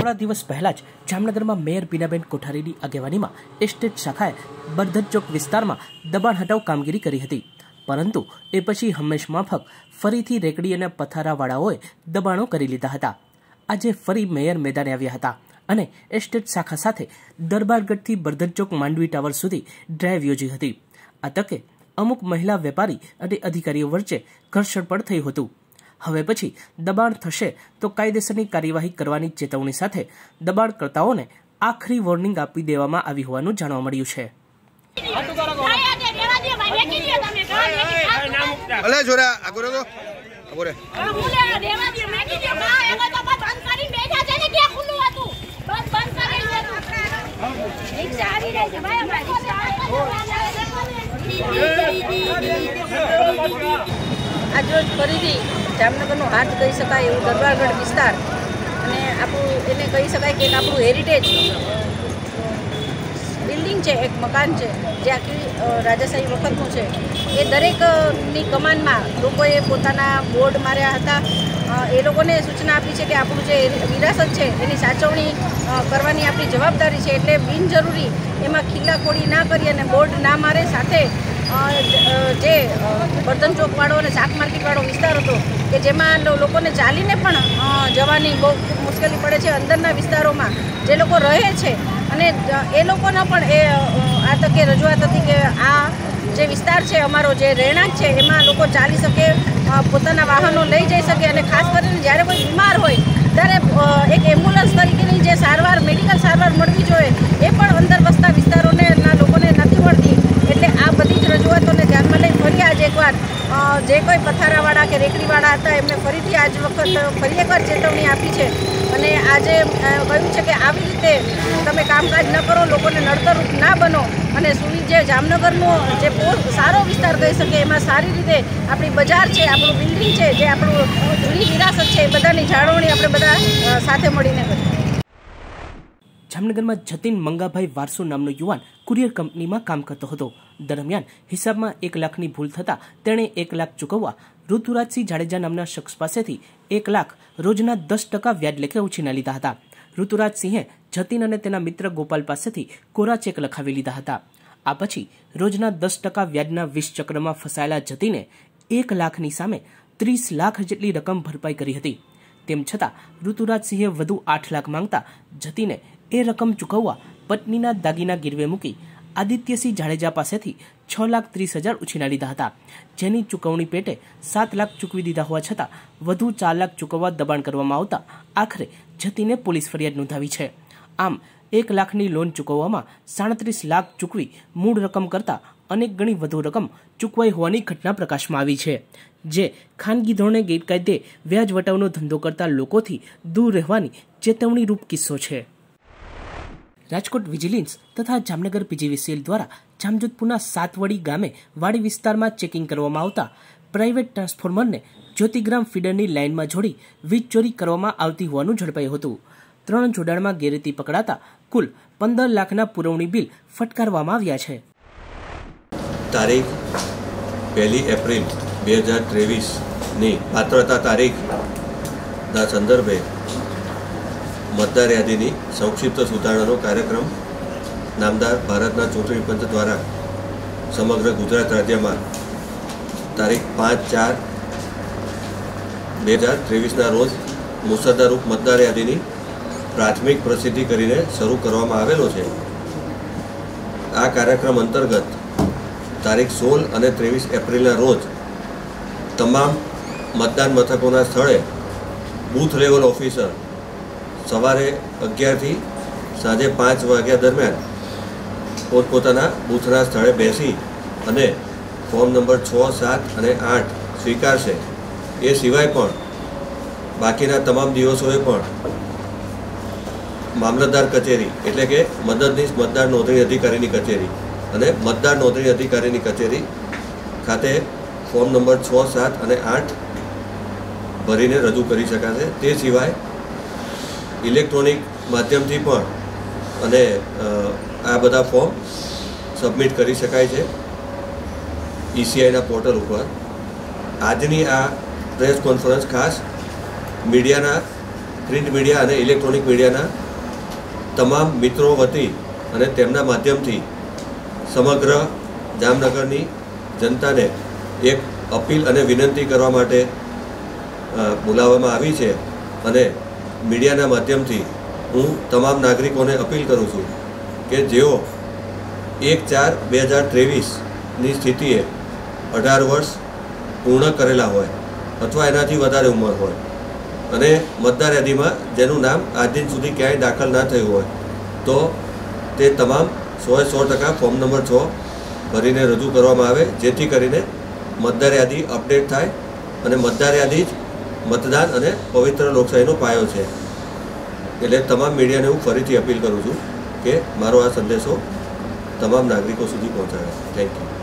થોડા દિવસ પહેલા જ જામનગરમાં મેયર બીનાબેન કોઠારીની આગેવાનીમાં એસ્ટેટ શાખાએ બરધદ ચોક વિસ્તારમાં દબાણ હટાવ કામગીરી કરી હતી. પરંતુ એ પછી હંમેશ માફક ફરીથી રેકડી અને પથારાવાળાઓએ દબાણો કરી લીધા હતા. આજે ફરી મેયર મેદાને આવ્યા હતા અને એસ્ટેટ શાખા સાથે દરબારગઢથી બરધદ ચોક માંડવી ટાવર સુધી ડ્રાઈવ યોજી હતી. આ તકે અમુક મહિલા વેપારી અને અધિકારીઓ વચ્ચે ઘર્ષણ પણ થયું હતું. હવે પછી દબાણ થશે તો કાયદેસરની કાર્યવાહી કરવાની ચેતવણી સાથે દબાણકર્તાઓને આખરી વોર્નિંગ આપી દેવામાં આવી હોવાનું જાણવા મળ્યું છે. અલે છોરા આગળ તો? આગળ રે આજરોજ ફરીથી જામનગરનો હાથ કહી શકાય એવું દરબારગઢ વિસ્તાર. અને આપણું એને કહી શકાય કે આપણું હેરિટેજ બિલ્ડિંગ છે, એક મકાન છે, જે આખી રાજાશાહી વખતનું છે. એ દરેકની કમાનમાં લોકોએ પોતાના બોર્ડ માર્યા હતા. એ લોકોને સૂચના આપી છે કે આપણું જે વિરાસત છે, એની સાચવણી કરવાની આપણી જવાબદારી છે. એટલે બિનજરૂરી એમાં ખિલ્લાખોડી ના કરી અને બોર્ડ ના મારે. સાથે બર્ધન ચોકવાળો અને શાક માર્કેટવાળો વિસ્તાર હતો કે જેમાં લોકોને ચાલીને પણ જવાની બહુ મુશ્કેલી પડે છે અંદરના વિસ્તારોમાં. જે લોકો રહે છે અને એ લોકોનો પણ એ આ તકે રજૂઆત હતી કે આ જે વિસ્તાર છે, અમારો જે રહેણાંક છે, એમાં લોકો ચાલી શકે પોતાના વાહનો લઈ જઈ શકે અને ખાસ કરીને જ્યારે કોઈ બીમાર હોય, ત્યારે એક એમ્બ્યુલન્સ તરીકેની જે સારવાર મેડિકલ સારવાર મળવી જોઈએ એ પણ અંદર વસતા વિસ્તારોને ના લોકોને નથી મળતી એટલે આ બધી જ રજૂઆતોને ધ્યાનમાં લઈ ફરી આજે એકવાર અ, જે કોઈ પથારાવાળા કે રેકડીવાળા હતા, એમને ફરીથી આજ વખત ફરી એકવાર ચેતવણી આપી છે. અને આજે કહ્યું છે કે આવી રીતે તમે કામકાજ ન કરો, લોકોને નડતરરૂપ ના બનો અને સુની જે જામનગરનો જે સારો વિસ્તાર કહી શકે એમાં સારી રીતે આપણી બજાર છે, આપણું બિલ્ડિંગ છે, જે આપણું જૂની વિરાસત છે, એ બધાની જાળવણી આપણે બધા સાથે મળીને કરીએ. જામનગરમાં જતીન મંગાભાઈ વારસો નામનો યુવાન કુરિયર કંપનીમાં કામ કરતો હતો. દરમિયાન હિસાબમાં એક લાખની ભૂલ થતાં તેણે એક લાખ ચૂકવવા ઋતુરાજસિંહ જાડેજા નામના શખ્સ પાસેથી એક લાખ રોજના દસ ટકા વ્યાજ લેખે ઉછીના લીધા હતા. ઋતુરાજસિંહે જતીન અને તેના મિત્ર ગોપાલ પાસેથી કોરા ચેક લખાવી લીધા હતા. આ પછી રોજના દસ ટકા વ્યાજના વીસ ચક્રમાં ફસાયેલા જતીને એક લાખની સામે ત્રીસ લાખ જેટલી રકમ ભરપાઈ કરી હતી. તેમ છતાં ઋતુરાજસિંહે વધુ આઠ લાખ માંગતા જતીને એ રકમ ચૂકવવા પત્નીના દાગીના ગીરવે મૂકી આદિત્યસિંહ જાડેજા પાસેથી છ લાખ ત્રીસ હજાર ઉછીના લીધા હતા. જેની ચૂકવણી પેટે સાત લાખ ચૂકવી દીધા હોવા છતાં વધુ ચાર લાખ ચૂકવવા દબાણ કરવામાં આવતા આખરે જતીને પોલીસ ફરિયાદ નોંધાવી છે. આમ, એક લાખની લોન ચૂકવવામાં સાડત્રીસ લાખ ચૂકવી મૂળ રકમ કરતાં અનેક ગણી વધુ રકમ ચૂકવાઈ હોવાની ઘટના પ્રકાશમાં આવી છે, જે ખાનગી ધોરણે ગેરકાયદે વ્યાજ વટાવનો ધંધો કરતા લોકોથી દૂર રહેવાની ચેતવણી રૂપ કિસ્સો છે. રાજકોટ વિજિલન્સ તથા જામનગર પીજીવીસીએલ દ્વારા જામજોધપુરના સાતવડી ગામે વાડી વિસ્તારમાં ચેકિંગ કરવામાં આવતા પ્રાઇવેટ ટ્રાન્સફોર્મરને જ્યોતિગ્રામ ફીડરની લાઇનમાં જોડી વીજ ચોરી કરવામાં આવતી હોવાનું ઝડપાયું હતું. ત્રણ જોડાણમાં ગેરરીતિ પકડાતા કુલ પંદર લાખના પુરવણી બિલ ફટકારવામાં આવ્યા છે. તારીખ પહેલી એપ્રિલ બે હજાર ત્રેવીસની પાત્રતા તારીખના સંદર્ભે મતદાર યાદીની સંક્ષિપ્ત સુધારણાનો કાર્યક્રમ નામદાર ભારતના ચૂંટણી પંચ દ્વારા સમગ્ર ગુજરાત રાજ્યમાં તારીખ પાંચ ચાર બે હજાર ત્રેવીસના રોજ મુસદ્દારૂપ મતદાર યાદીની પ્રાથમિક પ્રસિદ્ધિ કરીને શરૂ કરવામાં આવેલો છે. આ કાર્યક્રમ અંતર્ગત તારીખ સોળ અને ત્રેવીસ એપ્રિલના રોજ તમામ મતદાન મથકોના સ્થળે બૂથ લેવલ ઓફિસર સવારે અગિયારથી સાંજે પાંચ વાગ્યા દરમિયાન પોતપોતાના બૂથના સ્થળે બેસી અને ફોર્મ નંબર છ, સાત અને આઠ સ્વીકારશે. એ સિવાય પણ બાકીના તમામ દિવસોએ પણ મામલતદાર કચેરી એટલે કે મદદનીશ મતદાર નોંધણી અધિકારીની કચેરી અને મતદાર નોંધણી અધિકારીની કચેરી ખાતે ફોર્મ નંબર છ, સાત અને આઠ ભરીને રજૂ કરી શકાશે. તે સિવાય ઇલેક્ટ્રોનિક માધ્યમથી પણ અને આ બધા ફોર્મ સબમિટ કરી શકાય છે ઈસીઆઈના પોર્ટલ ઉપર. આજની આ પ્રેસ કોન્ફરન્સ ખાસ મીડિયાના, પ્રિન્ટ મીડિયા અને ઇલેક્ટ્રોનિક મીડિયાના તમામ મિત્રો વતી અને તેમના માધ્યમથી સમગ્ર જામનગરની જનતાને એક અપીલ અને વિનંતી કરવા માટે બોલાવવામાં આવી છે અને મીડિયાના માધ્યમથી હું તમામ નાગરિકોને અપીલ કરું છું કે જેઓ એક ચાર બે હજાર ત્રેવીસની સ્થિતિએ અઢાર વર્ષ પૂર્ણ કરેલા હોય અથવા એનાથી વધારે ઉંમર હોય અને મતદાર યાદીમાં જેનું નામ આજ દિન સુધી ક્યાંય દાખલ ના થયું હોય, તો તે તમામ સોએ સો ટકા ફોર્મ નંબર છ ભરીને રજૂ કરવામાં આવે, જેથી કરીને મતદાર યાદી અપડેટ થાય અને મતદાર યાદી જ મતદાન અને પવિત્ર લોકશાહીનો પાયો છે. એટલે તમામ મીડિયાને હું ફરીથી અપીલ કરું છું કે મારો આ સંદેશો તમામ નાગરિકો સુધી પહોંચાડે. Thank you